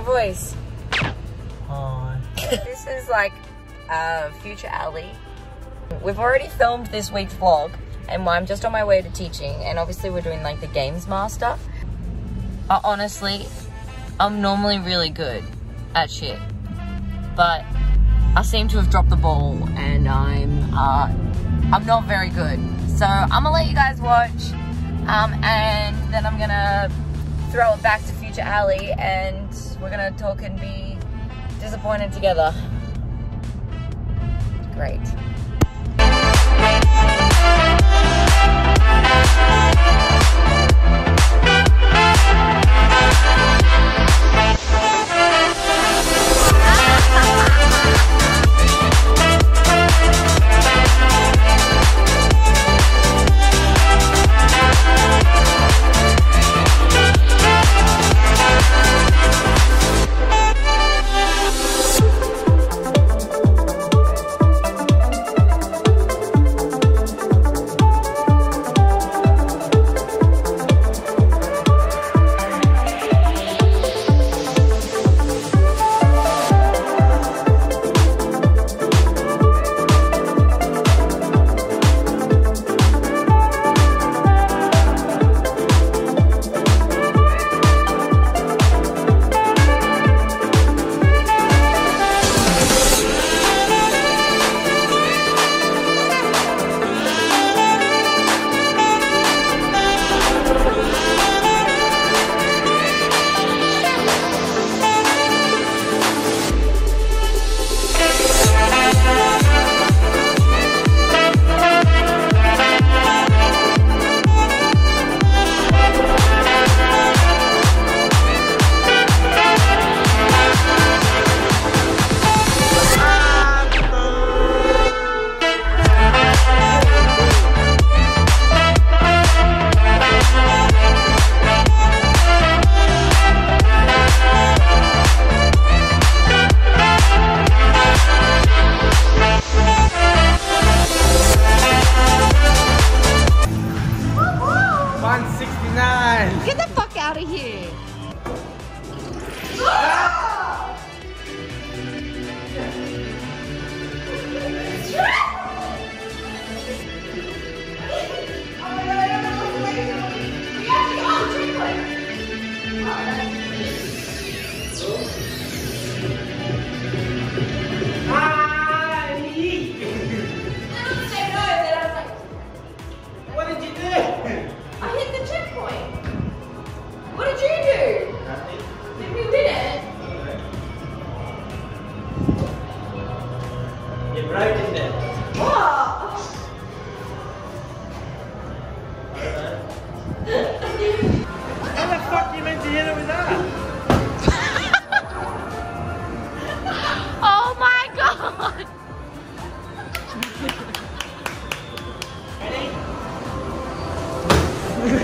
everyone. Listen to my voice. Hi. this is like uh, future Ali. We've already filmed this week's vlog and I'm just on my way to teaching and obviously we're doing like the games master. Uh, honestly, I'm normally really good at shit, but I seem to have dropped the ball and I'm uh, I'm not very good. So I'm gonna let you guys watch um, and then I'm gonna throw it back to future Ali and we're gonna talk and be disappointed together. Great.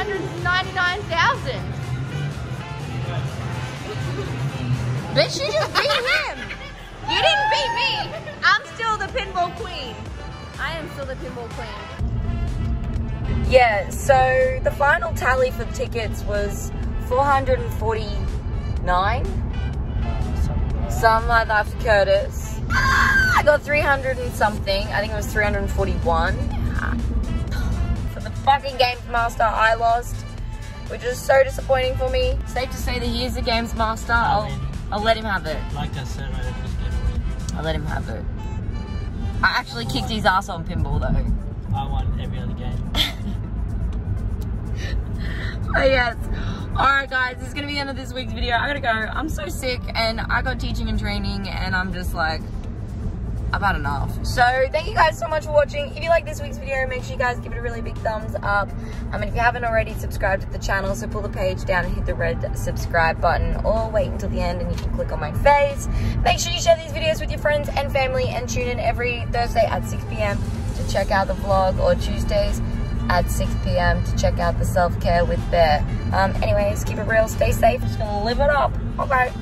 199,000. Bitch, you just beat him. You didn't beat me. I'm still the pinball queen. I am still the pinball queen. Yeah, so the final tally for tickets was 449. Some life that Curtis. Ah, I got 300 and something. I think it was 341. Fucking Games Master, I lost, which is so disappointing for me. Safe to say that he is the Games Master. I'll, I'll let him have it. Like I said, I was gonna win. I'll let him have it. I actually kicked his ass on pinball though. I won every other game. Oh yes. Alright guys, this is gonna be the end of this week's video. I gotta go. I'm so sick and I got teaching and training and I'm just like I've had enough. So thank you guys so much for watching. If you like this week's video, make sure you guys give it a really big thumbs up. I mean, if you haven't already, subscribed to the channel. So pull the page down and hit the red subscribe button or wait until the end and you can click on my face. Make sure you share these videos with your friends and family and tune in every Thursday at 6 p.m. to check out the vlog or Tuesdays at 6 p.m. to check out the self-care with Bear. Um, anyways, keep it real, stay safe. Just gonna live it up. Okay.